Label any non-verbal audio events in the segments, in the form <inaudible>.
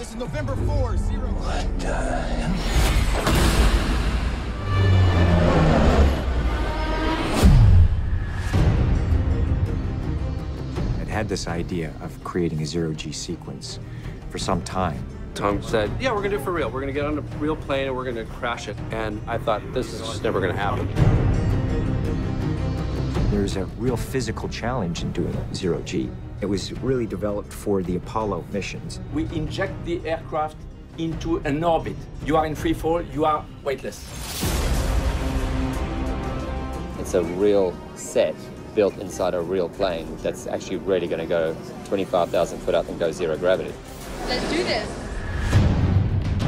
this is November 4, zero. What the hell? I'd had this idea of creating a zero G sequence for some time. Tom said, Yeah, we're gonna do it for real. We're gonna get on a real plane and we're gonna crash it. And I thought, this is just never gonna happen. There's a real physical challenge in doing zero G. It was really developed for the Apollo missions. We inject the aircraft into an orbit. You are in free fall, you are weightless. It's a real set built inside a real plane that's actually really going to go 25,000 foot up and go zero gravity. Let's do this.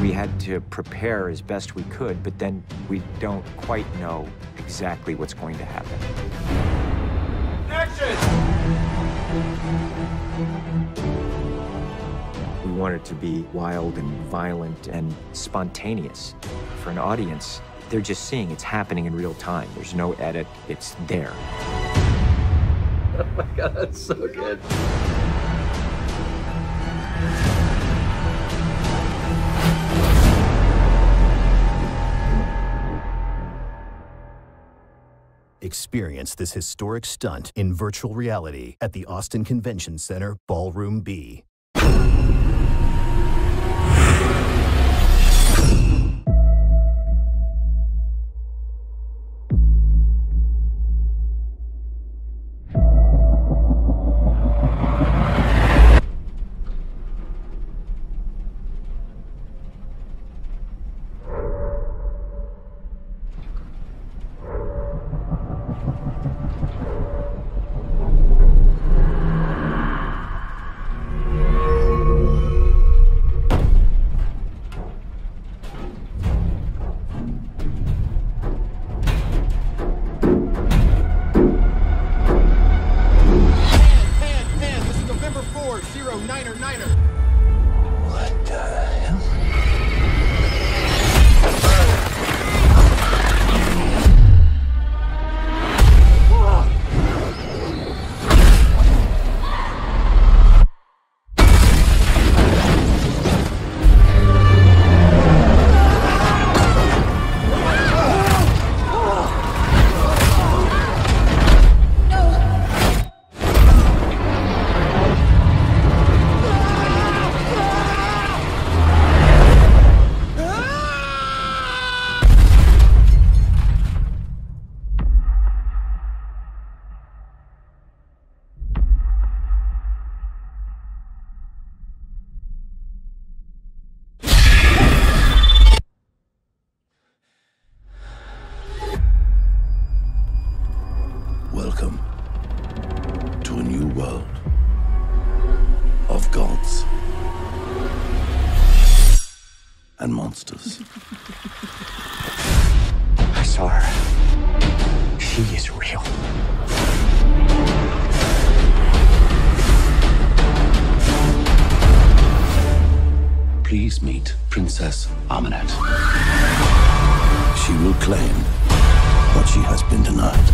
We had to prepare as best we could, but then we don't quite know exactly what's going to happen. We want it to be wild and violent and spontaneous. For an audience, they're just seeing it's happening in real time. There's no edit, it's there. Oh my god, that's so good. Experience this historic stunt in virtual reality at the Austin Convention Center Ballroom B. world of gods and monsters. <laughs> I saw her. She is real. Please meet Princess Ahmanet. She will claim what she has been denied.